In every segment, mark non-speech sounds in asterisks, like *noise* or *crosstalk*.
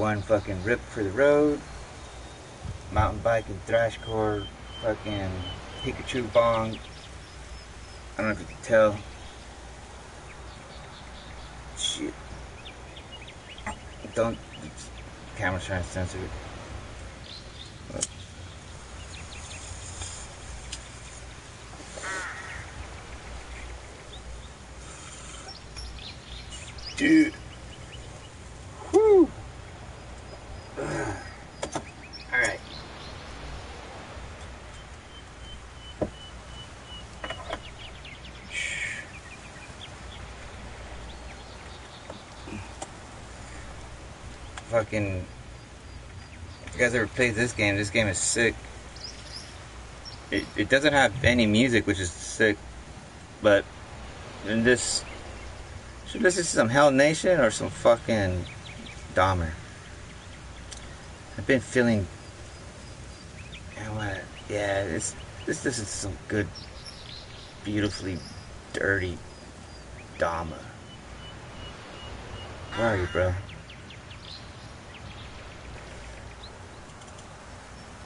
one fucking rip for the road, mountain bike and thrashcore, fucking Pikachu bong. I don't know if you can tell. Shit. Don't. Camera's trying to censor it. Dude. Fucking. You guys ever played this game? This game is sick. It, it doesn't have any music, which is sick. But in this should listen to some Hellnation or some fucking Dahmer. I've been feeling. Yeah, this this this is some good, beautifully dirty Dahmer. Where are you, bro?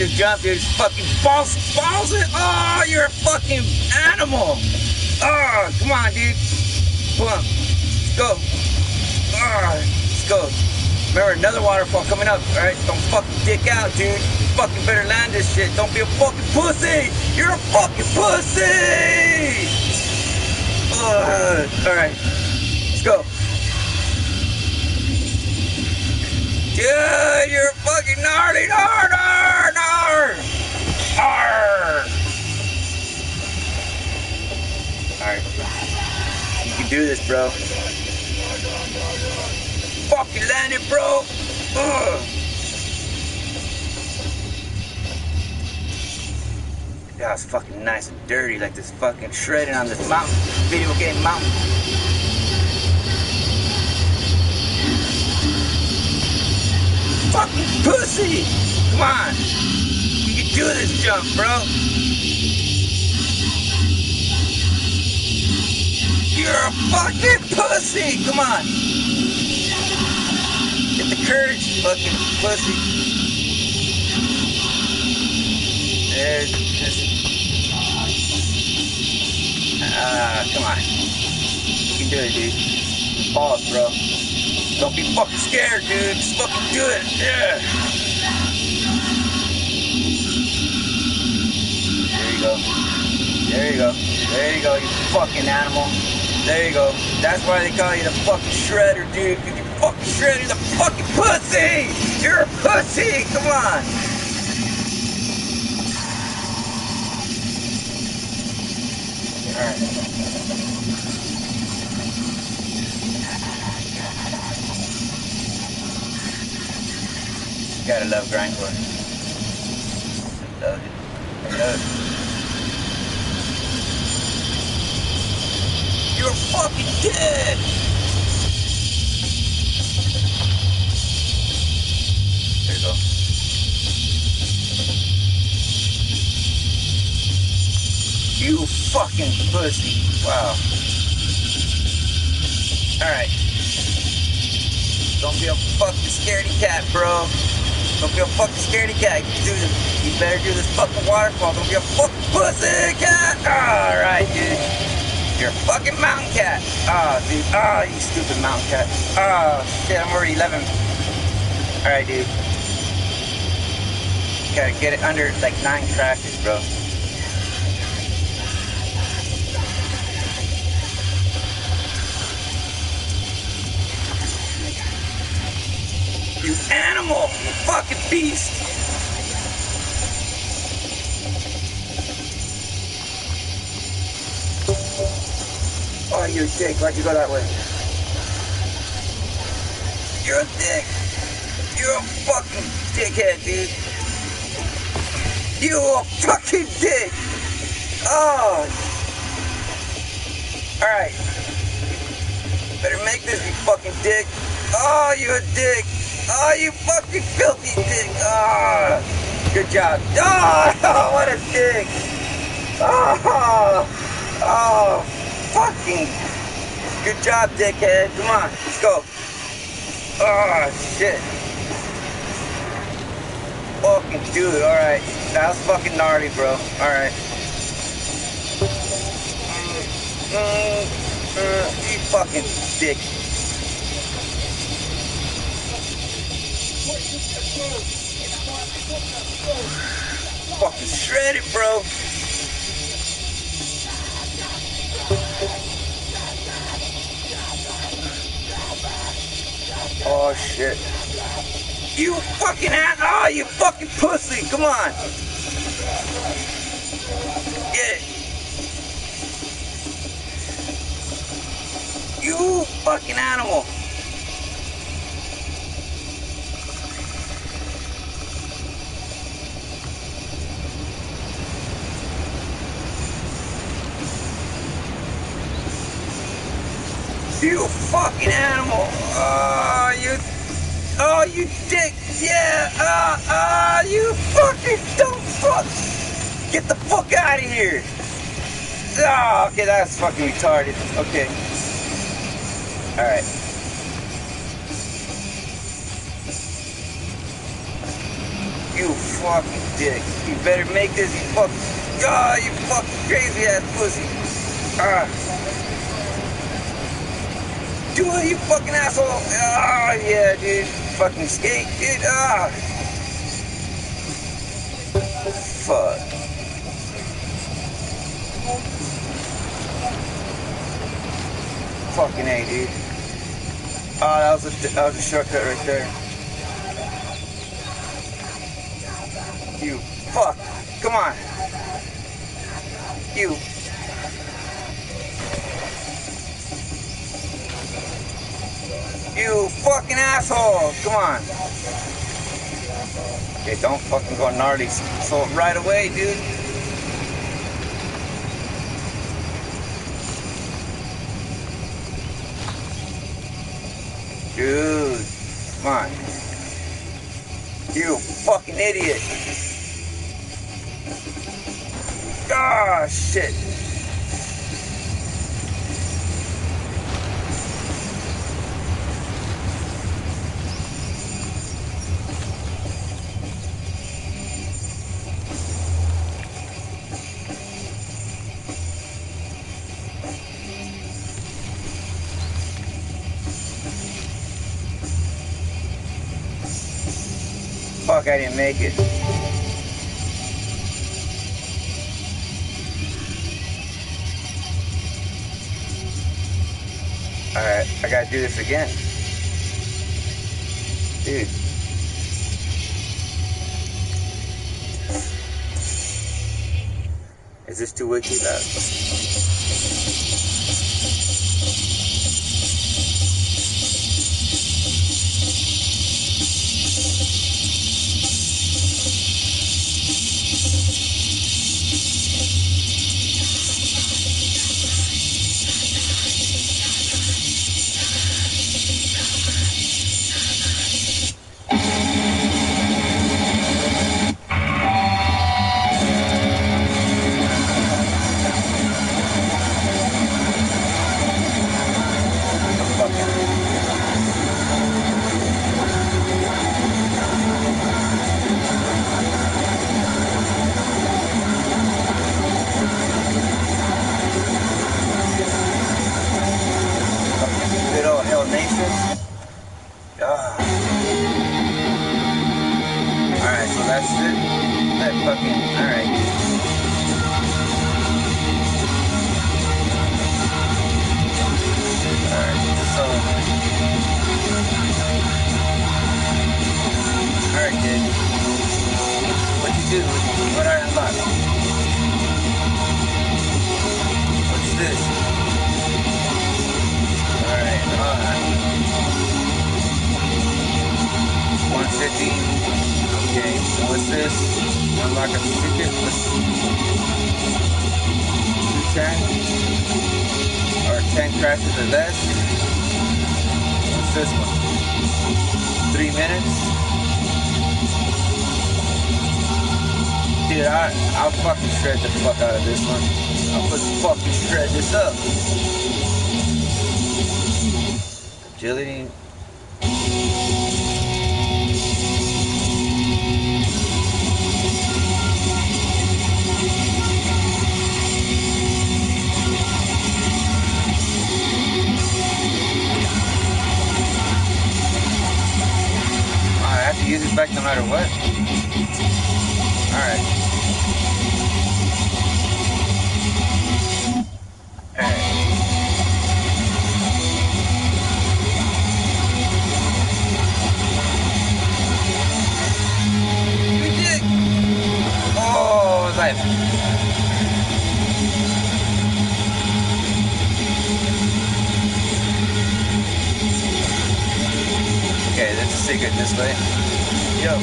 This jump. It's fucking balls, balls it. Oh, you're a fucking animal. Oh, come on, dude. Come on, let's go. Oh, let's go. Remember, another waterfall coming up. All right, don't fucking dick out, dude. You fucking better land this shit. Don't be a fucking pussy. You're a fucking pussy. Ugh. all right, let's go. Dude, you're fucking gnarly, Alright. You can do this, bro. Fuck, you landed, bro! Ugh. That was fucking nice and dirty, like this fucking shredding on this mountain, video game mountain. Fucking pussy! Come on! Do this jump, bro! You're a fucking pussy! Come on! Get the courage, fucking pussy. There's this. Ah, come on. You can do it, dude. Pause, bro. Don't be fucking scared, dude. Just fucking do it. Yeah. You go. There you go. There you go, you fucking animal. There you go. That's why they call you the fucking shredder, dude. You fucking shredder the fucking pussy! You're a pussy! Come on! Alright. Gotta love grindcore. Love it. I love it. You're fucking dead! There you go. You fucking pussy. Wow. Alright. Don't be a fucking scaredy cat, bro. Don't be a fucking scaredy cat. You, do this. you better do this fucking waterfall. Don't be a fucking pussy cat. Alright, dude. You're a fucking mountain cat. Ah, oh, dude. Ah, oh, you stupid mountain cat. Oh, shit, I'm already 11. Alright, dude. Gotta get it under like nine crashes, bro. You animal! You fucking beast! Oh, you dick. Why'd you go that way? You're a dick. You're a fucking dickhead, dude. You a fucking dick. Oh. Alright. Better make this, you fucking dick. Oh, you're a dick. Oh, you fucking filthy dick. Oh. Good job. Oh, *laughs* what a dick. Oh. Oh. Fucking. Good job, dickhead. Come on, let's go. Oh, shit. Fucking dude, alright. That was fucking gnarly, bro. Alright. Mm, mm, you fucking dick. Fucking shredded, bro. Oh shit. You fucking ass! Oh, you fucking pussy! Come on! Get it! You fucking animal! You fucking animal! Oh, you Oh, you dick! Yeah! Ah, ah! You fucking don't fuck! Get the fuck out of here! Oh, okay, that's fucking retarded. Okay. Alright. You fucking dick. You better make this, you fuck. Ah, you fucking crazy ass pussy. Ah. Do it, you fucking asshole. Ah, oh, yeah, dude fucking skate, dude. Ah. Fuck. Fucking A, dude. Oh, that was a, that was a shortcut right there. You fuck. Come on. You. You fucking asshole! Come on. Okay, don't fucking go gnarly so right away, dude. Dude, come on. You fucking idiot. Ah, shit. make it. Alright, I gotta do this again. Dude. Is this too witchy? Uh, no. Okay, let's take it this way. Yo.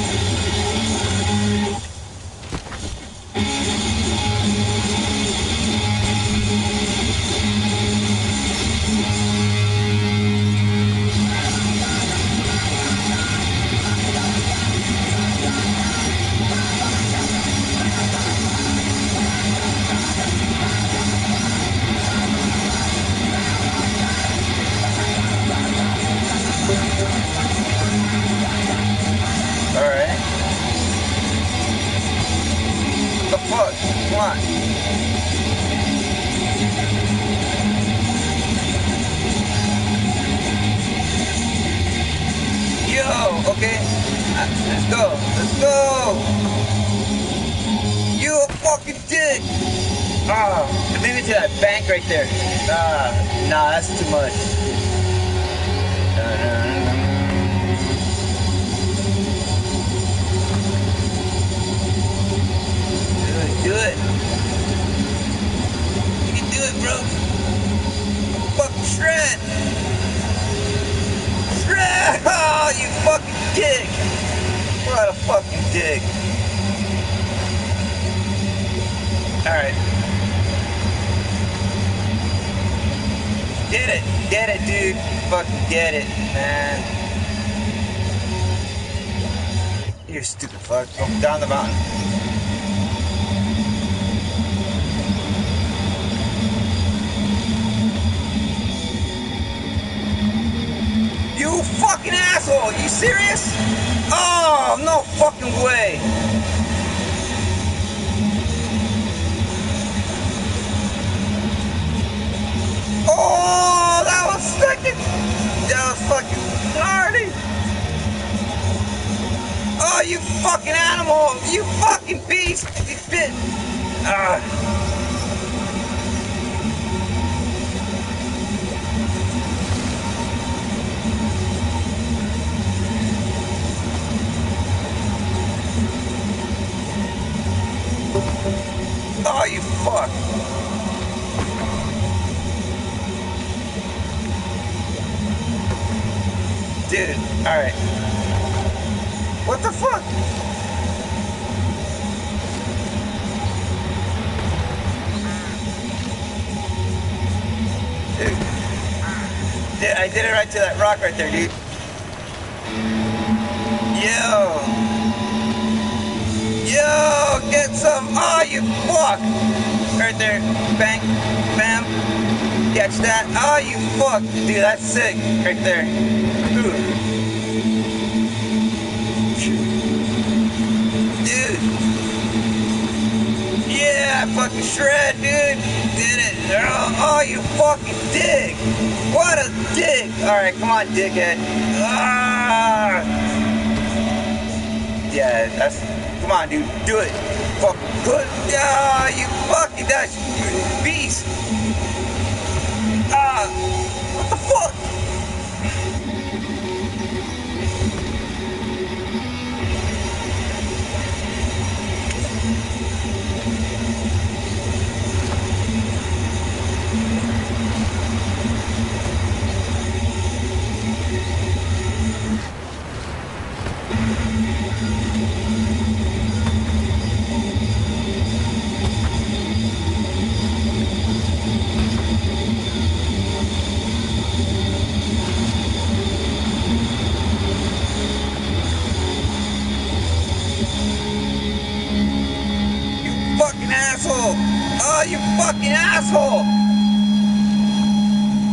Nah, nah, that's too much. Get it, man. You stupid fuck. Down the mountain. Rock right there, dude. Yo! Yo! Get some! Oh, you fuck! Right there. Bang. Bam. Catch that. Oh, you fuck! Dude, that's sick. Right there. Ooh. Dude. Yeah, fucking shred, dude. Did it. Oh, you fucking dick. What a dick. Alright, come on, dickhead. Ah. Yeah, that's. Come on, dude. Do it. Fuck. good. Ah, you fucking that's beast. Ah. Fucking asshole!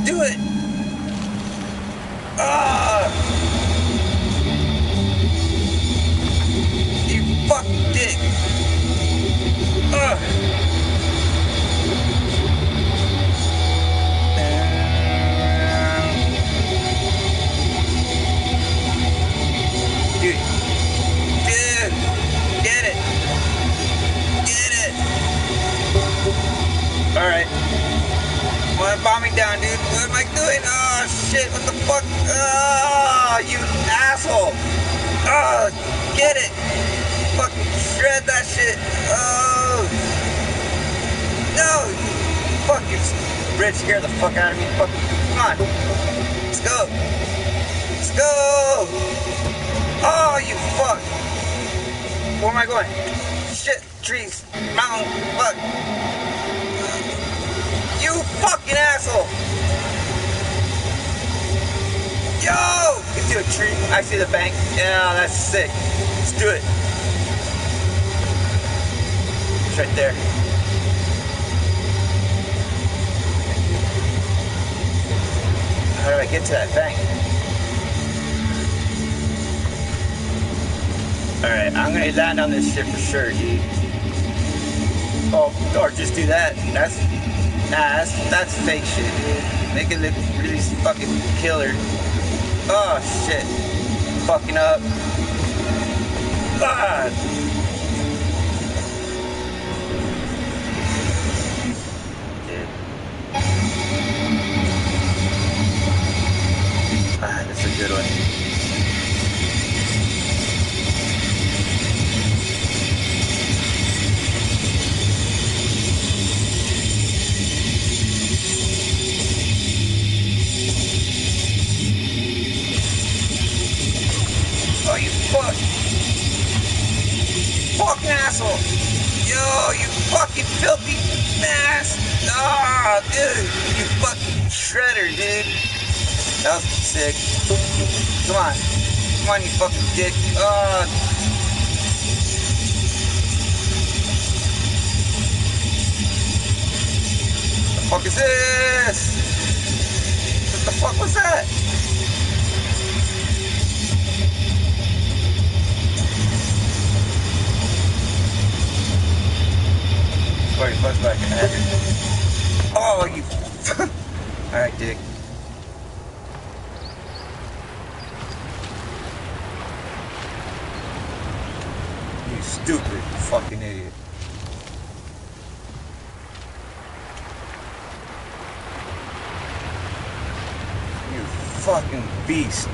Do it! Ah! You fucking dick! Dude, dude, Wanna bomb down, dude? What am I doing? Oh shit, what the fuck? Oh, you asshole! Oh, get it! Fucking shred that shit! Oh! No! Fucking bridge scared the fuck out of me. Fuck. Come on. Let's go. Let's go! Oh, you fuck! Where am I going? Shit, trees, mountain, fuck. Fucking asshole! Yo! Get to a tree. I see the bank. Yeah, that's sick. Let's do it. It's right there. How do I get to that bank? Alright, I'm gonna land on this shit for sure, dude. Oh, or just do that. That's nah, that's that's fake shit, dude. Make it look really fucking killer. Oh shit. Fucking up. Ah. Ah, that's a good one. Fuck! asshole! Yo, you fucking filthy ass! Ah, oh, dude, you fucking shredder, dude. That was sick. Come on, come on, you fucking dick. Ah. Oh. The fuck is this? What the fuck was that? Sorry, fuck back in head. Oh, you. *laughs* Alright, dick. You stupid fucking idiot. You fucking beast.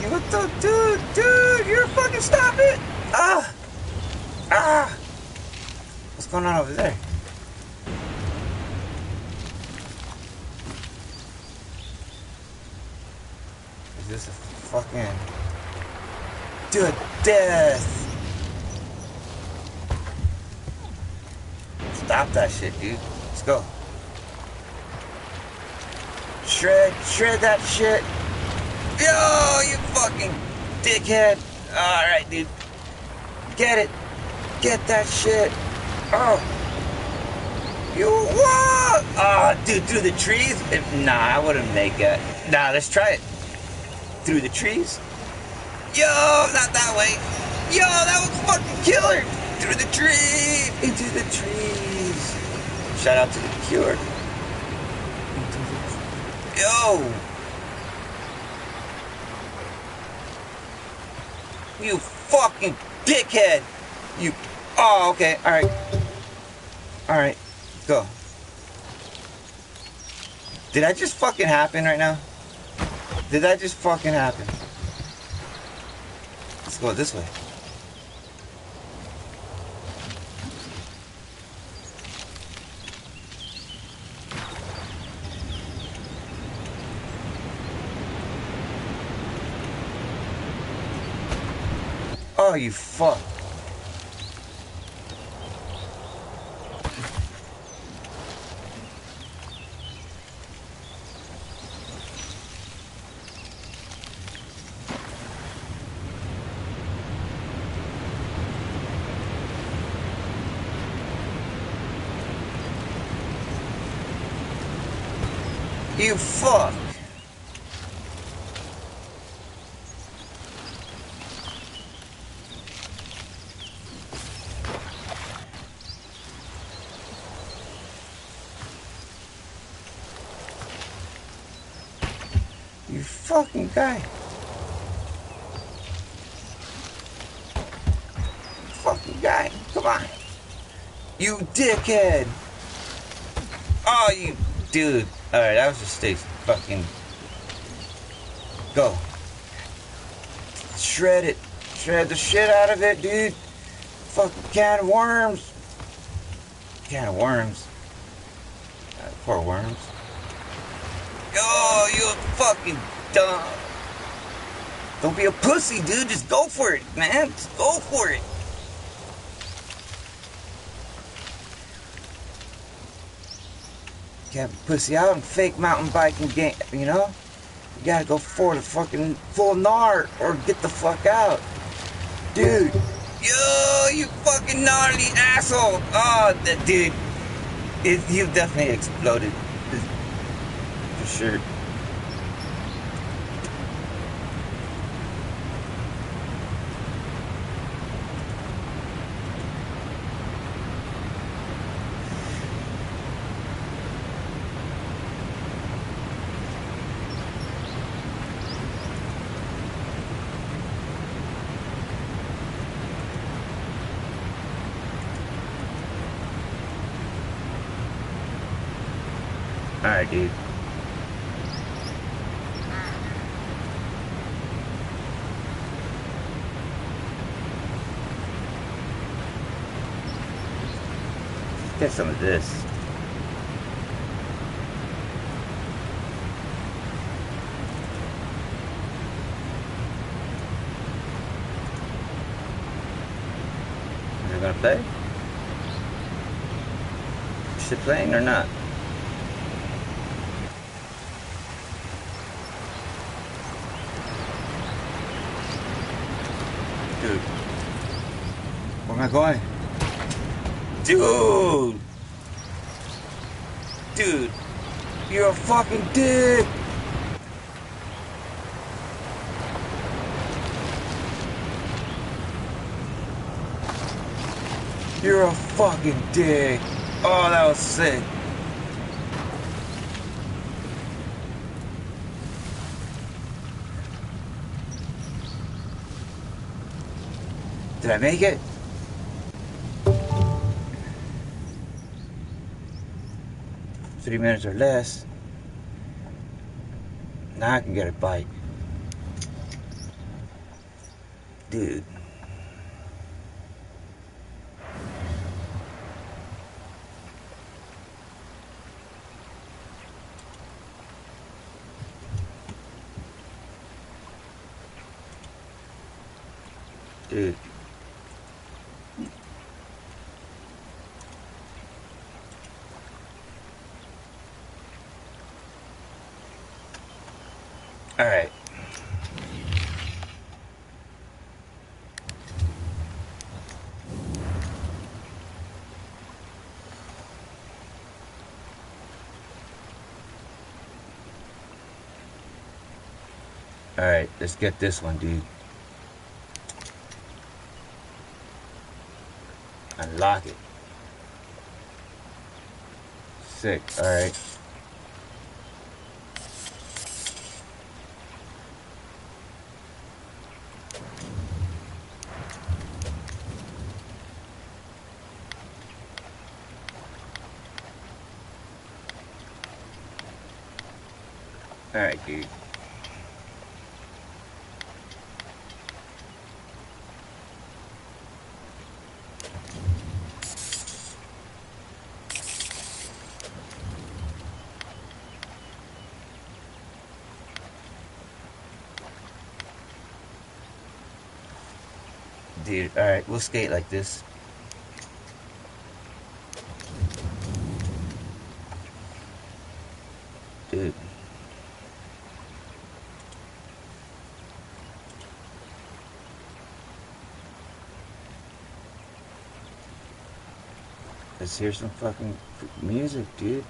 You what the dude, dude, you're fucking stop it! Ah! Ah! What's going on over there? Is this a fucking to death? Stop that shit, dude. Let's go. Shred, shred that shit. Yo, you fucking dickhead. Alright, dude. Get it. Get that shit. Oh. You what? Oh, dude, through the trees? Nah, I wouldn't make it. Nah, let's try it. Through the trees? Yo, not that way. Yo, that was fucking killer. Through the trees. Into the trees. Shout out to the cure. Yo. You fucking dickhead. You. Oh, okay. All right. All right. Go. Did that just fucking happen right now? Did that just fucking happen? Let's go this way. Oh, you fuck. You fuck. You fucking guy. Fucking guy. Come on. You dickhead. Oh, you dude. Alright, that was just stay fucking. Go. Shred it. Shred the shit out of it, dude. Fucking can of worms. Can of worms. Uh, poor worms. Oh, you fucking dumb. Don't be a pussy, dude. Just go for it, man. Just go for it. Can't be pussy out and fake mountain biking game, you know? You gotta go for the fucking full gnarly or get the fuck out. Dude. Yo, you fucking gnarly asshole. Oh, that dude. It, you definitely exploded. For sure. Alright, dude. Get some of this. gonna play? Is it playing or not? Dude. Where am I going? Dude! Dude! You're a fucking dick! You're a fucking dick. Oh, that was sick. Did I make it? Three minutes or less. Now I can get a bite. Dude. All right. All right, let's get this one, dude. Unlock it. Sick. All right. All right, dude. Dude, alright, we'll skate like this. Dude. Let's hear some fucking music, dude.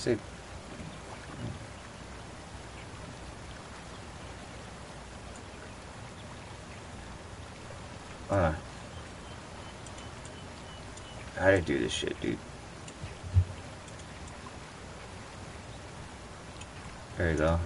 Say? Uh, how to do this shit, dude? There you go.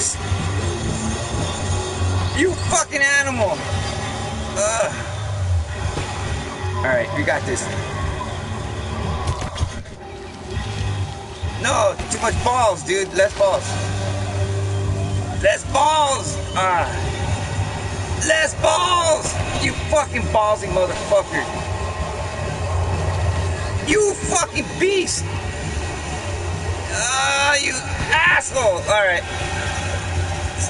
This. You fucking animal! Ugh. Alright, we got this. No, too much balls, dude. Less balls. Less balls! Ah. Less balls! You fucking ballsy motherfucker. You fucking beast! Ah, you asshole! Alright.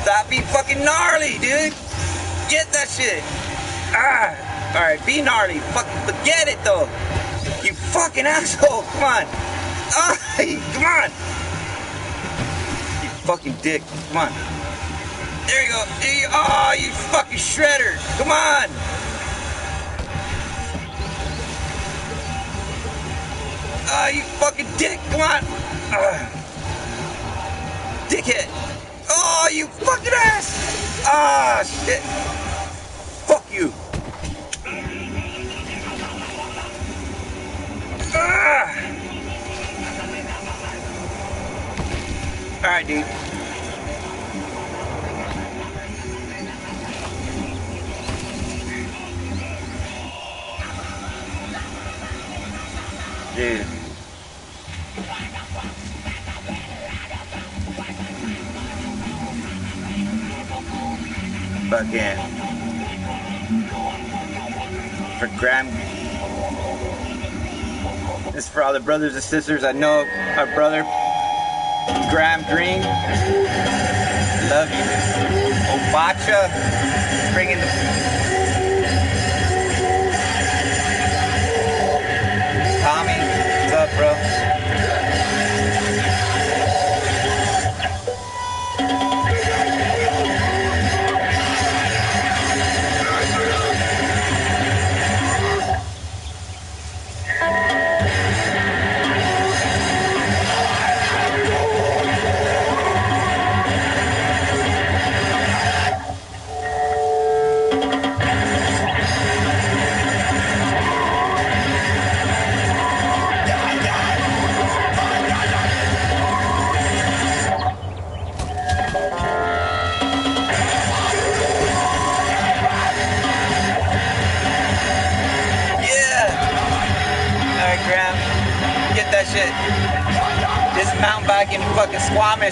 Stop being fucking gnarly, dude. Get that shit. Ah. All right, be gnarly. Fucking forget it though. You fucking asshole. Come on. Ah, come on. You fucking dick. Come on. There you go. There you, oh, you fucking shredder. Come on. Ah, you fucking dick. Come on. Ah. Dickhead. Oh, you fucking ass. Ah, shit. Fuck you. Ah. All right, dude. For all the brothers and sisters. I know our brother, Graham Green. Love you. Obatcha. Bringing the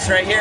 right here.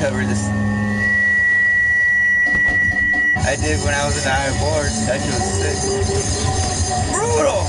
cover this. I did when I was in the higher boards. That shit was sick. Brutal!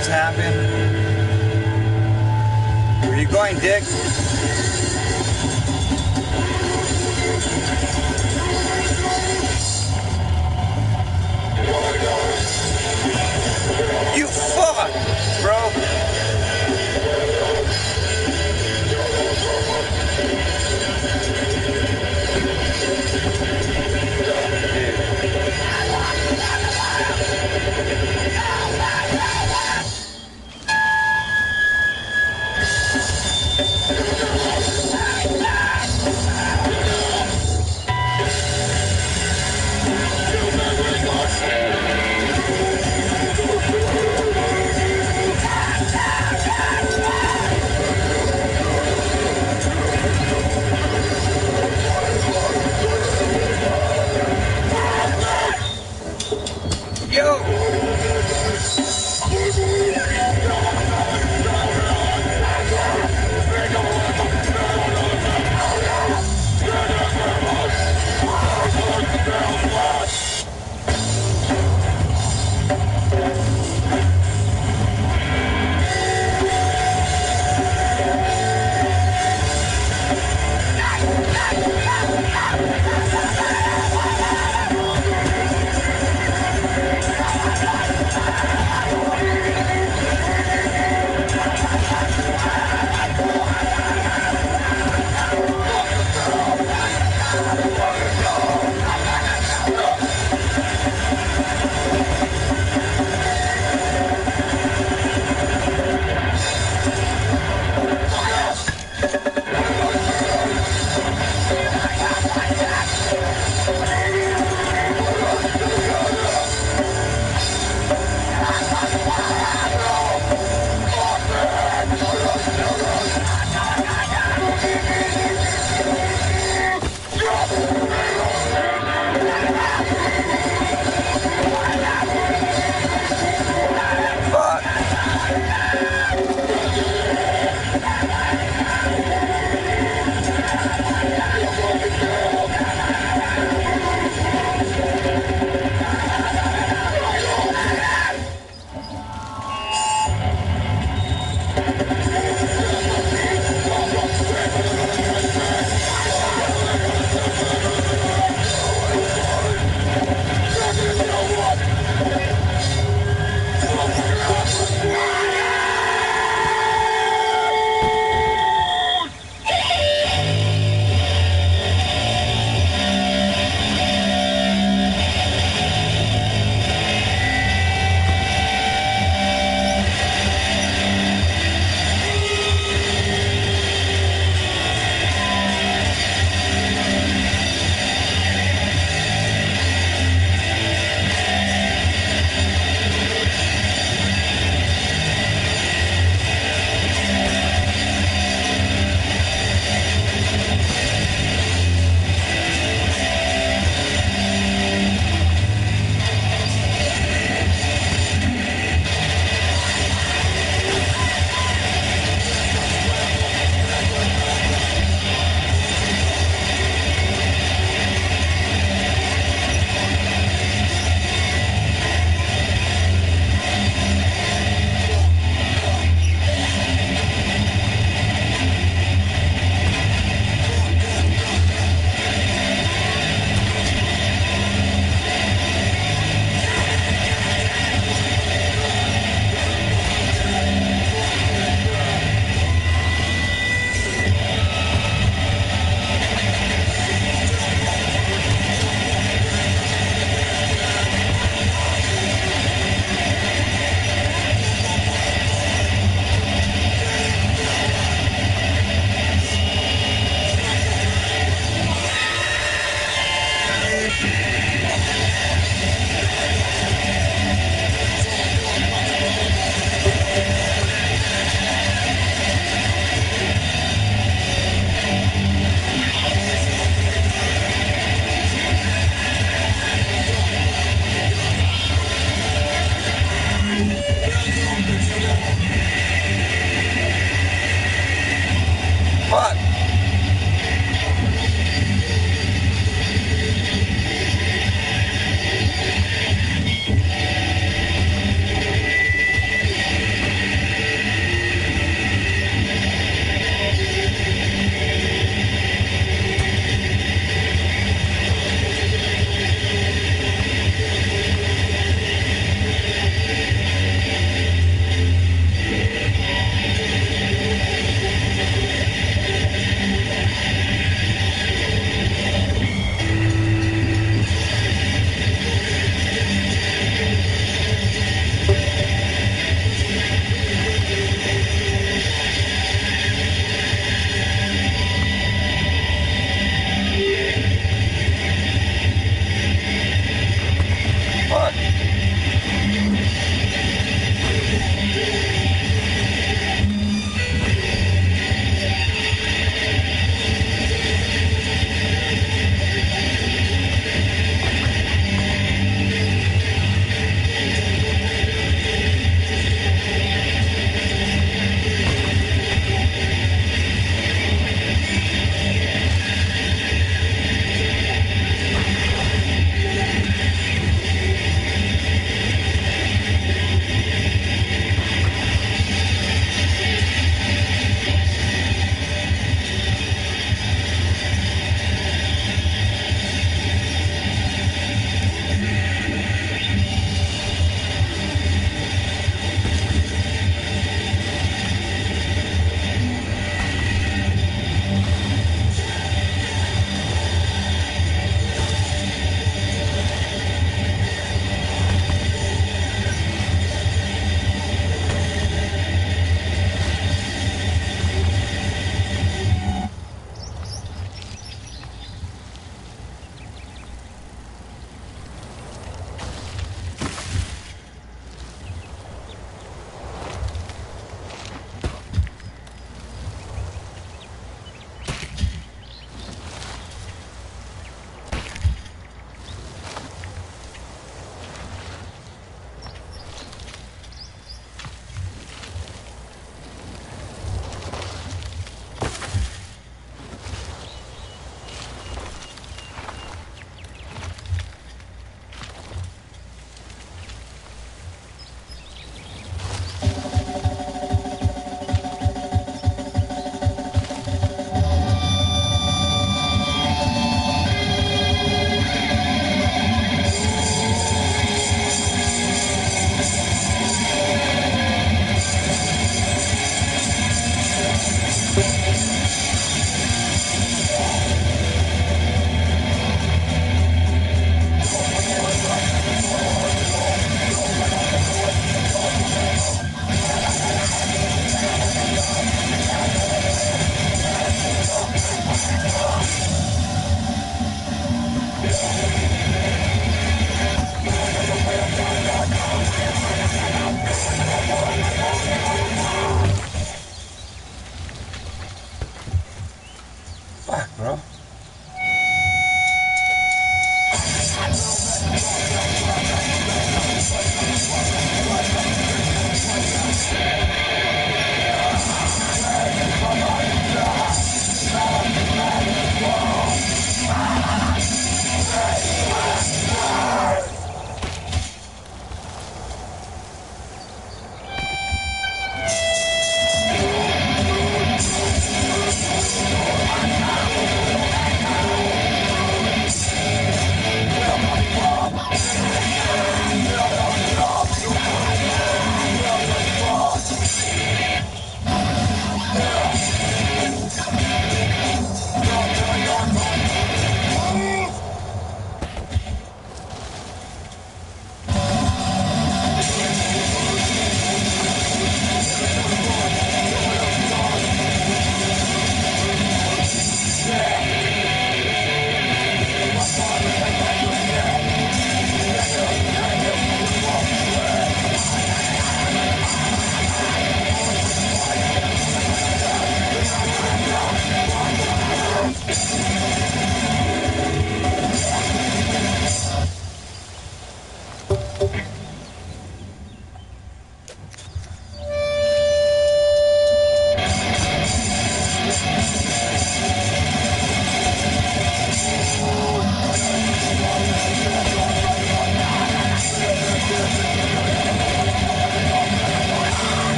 just happened? Were you going dick?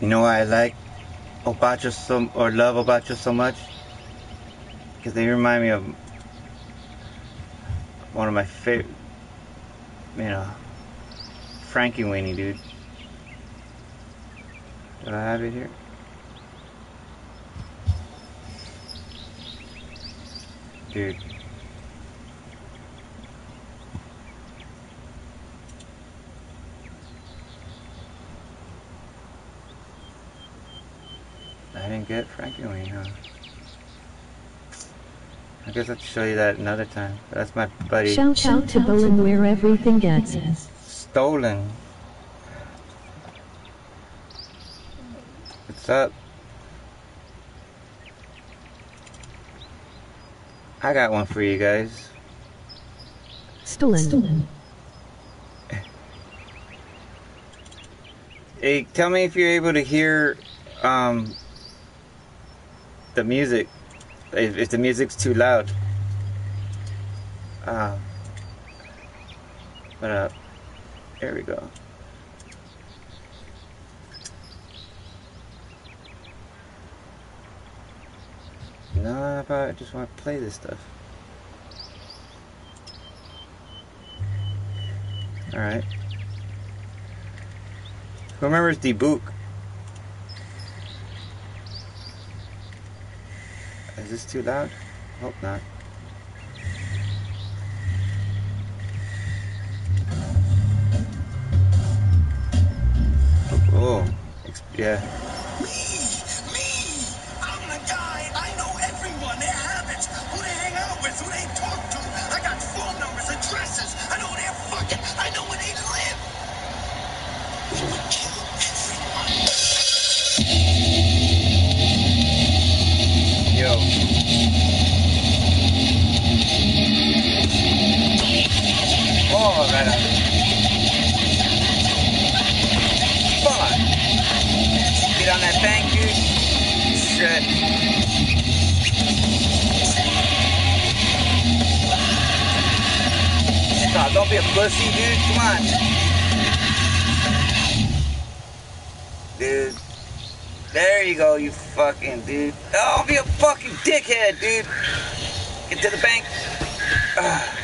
You know why I like Obatcha so or love Obatcha so much? Because they remind me of one of my favorite, you know, Frankie Weenie, dude. Do I have it here? Dude. I didn't get Frankie Weenie, huh? I guess I'll show you that another time. That's my buddy. Shout out to Bolin where everything gets. Stolen. What's up? I got one for you guys. Stolen. Hey, tell me if you're able to hear um, the music. If, if the music's too loud. Um, but uh, there we go. No, but I just want to play this stuff. Alright. Who remembers the book? Is this too loud? Hope not. Oh, yeah. Oh, right on. Fuck. Get on that bank, dude. Shit. Stop, don't be a pussy, dude. Come on. Dude. There you go, you fucking dude. Oh, be a fucking dickhead, dude. Get to the bank. Ah.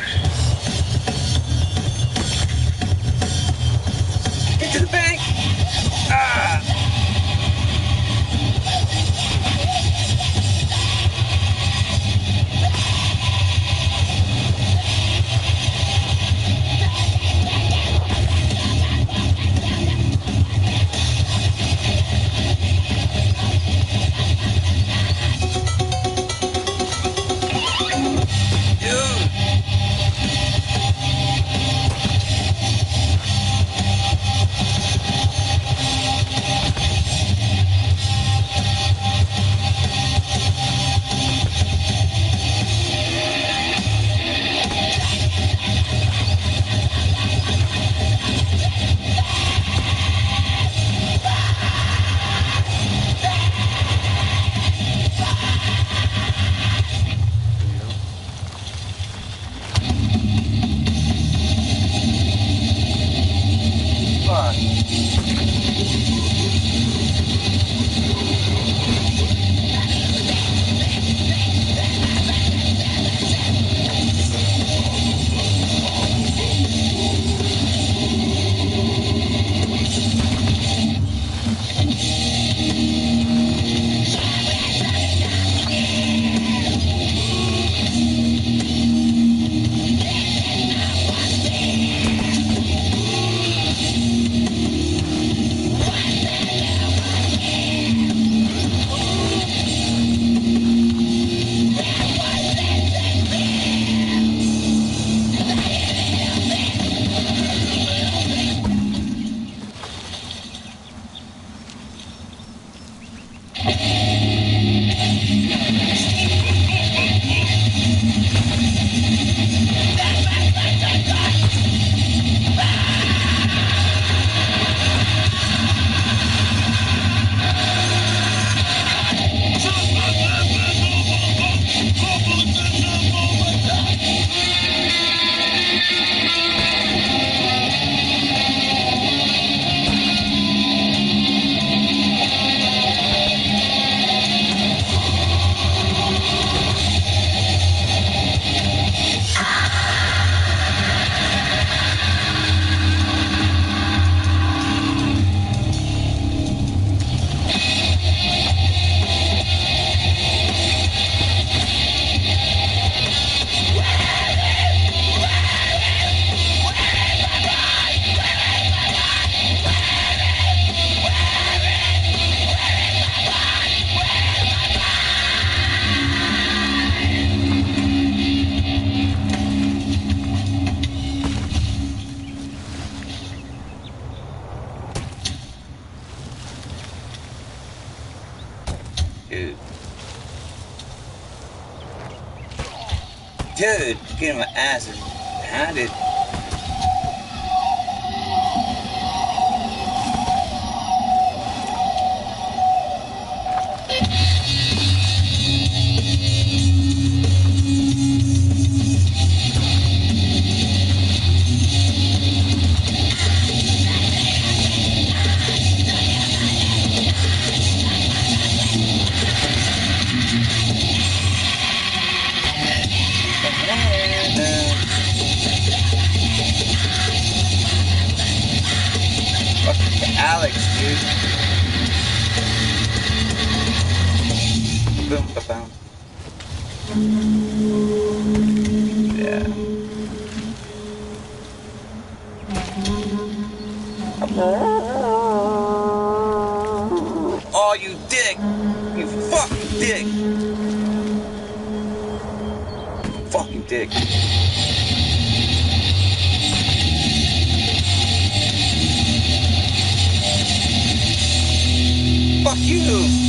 Dick! You fucking dick! Fucking dick. Fuck you!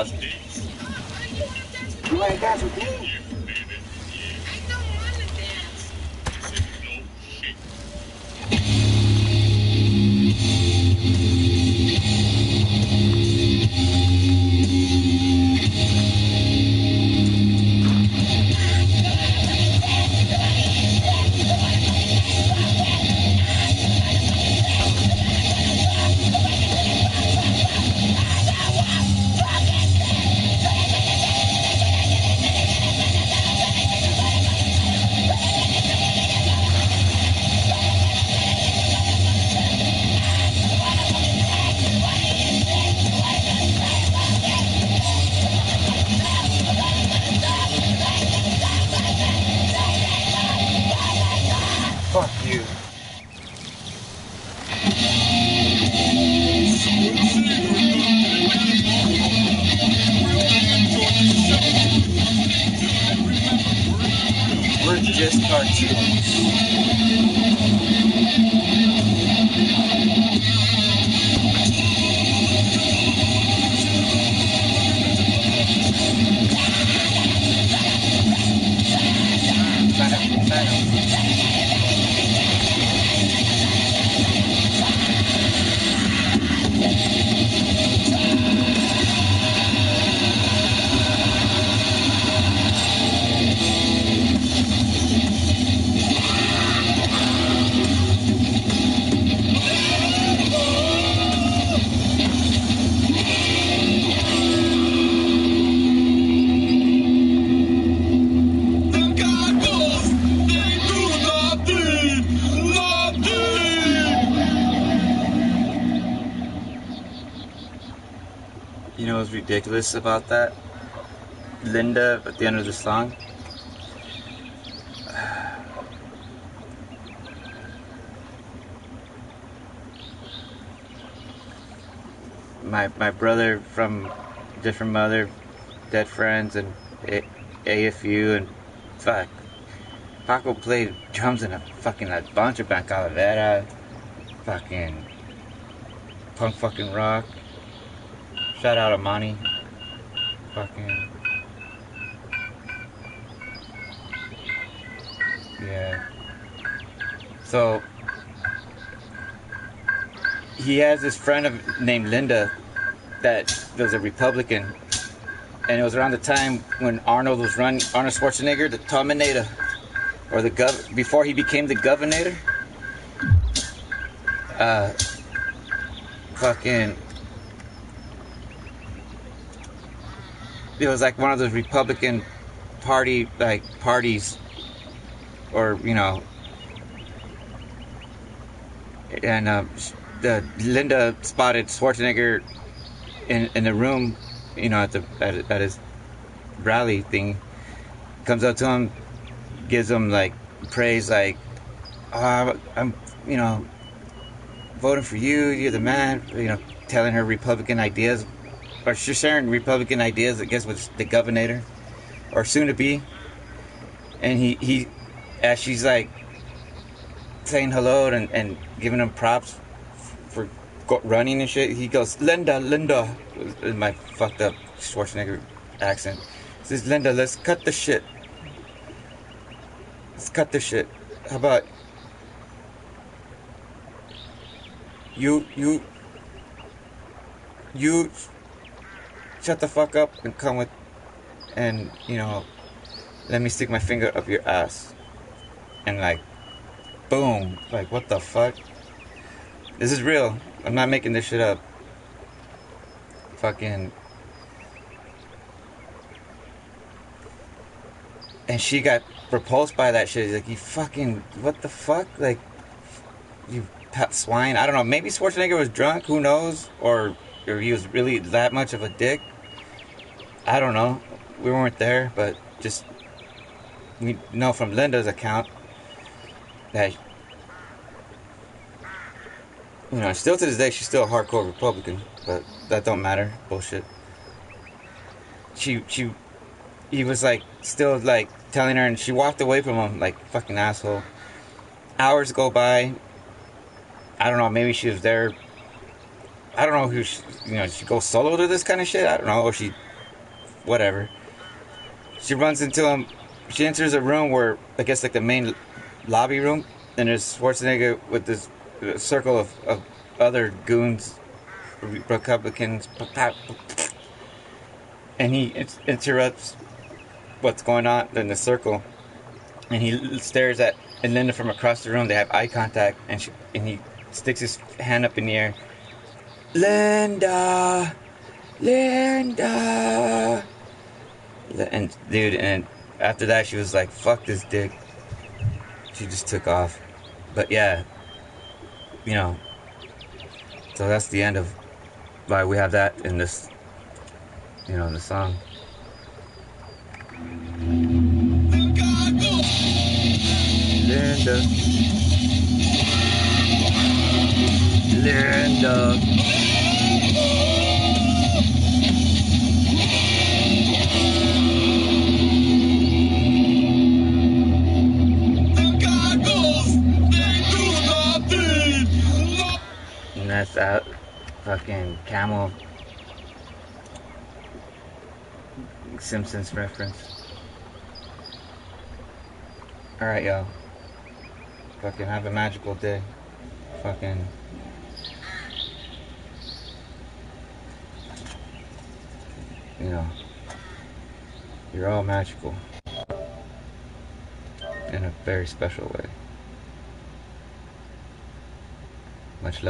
Uh, about that? Linda at the end of the song. My my brother from different mother, dead friends, and A- AFU, and fuck. Paco played drums in a fucking a bunch of band Calavera, fucking punk fucking rock. Shout out Amani. Fucking. Yeah. So he has this friend of, named Linda that was a Republican, and it was around the time when Arnold was running Arnold Schwarzenegger, the Terminator, or the gov before he became the governor. Uh, fucking. It was like one of those Republican party like parties, or you know, and uh, the Linda spotted Schwarzenegger in in the room, you know, at the at, at his rally thing. Comes up to him, gives him like praise, like, oh, I'm, you know, voting for you. You're the man. You know, telling her Republican ideas, she's sharing Republican ideas. I guess with the governor, or soon to be. And he he, as she's like saying hello and, and giving him props for running and shit. He goes, Linda, Linda, in my fucked up Schwarzenegger accent. He says, Linda, let's cut the shit. Let's cut the shit. How about you, you, you shut the fuck up and come with, and, you know, let me stick my finger up your ass. And like, boom. Like, what the fuck? This is real. I'm not making this shit up. Fucking. And she got repulsed by that shit. He's like, you fucking. What the fuck? Like, you pet swine. I don't know. Maybe Schwarzenegger was drunk. Who knows? Or, or he was really that much of a dick. I don't know. We weren't there, but just. We know from Linda's account that you know, still to this day, she's still a hardcore Republican, but that don't matter. Bullshit. She, she, he was like, still like telling her, and she walked away from him like fucking asshole. Hours go by. I don't know. Maybe she was there. I don't know who. She, you know, she goes solo to this kind of shit. I don't know. Or she, whatever. She runs into him. She enters a room where I guess like the main lobby room, and there's Schwarzenegger with this uh, circle of, of other goons, Republicans, and he interrupts what's going on in the circle, and he stares at and Linda from across the room. They have eye contact, and she, and he sticks his hand up in the air. Linda, Linda, and dude, and after that she was like, "Fuck this dick." She just took off, but yeah, you know, so that's the end of why we have that in this, you know, in the song. Linda. Linda. That fucking camel Simpsons reference. Alright, y'all. Fucking have a magical day. Fucking. You know. You're all magical. In a very special way. Much love.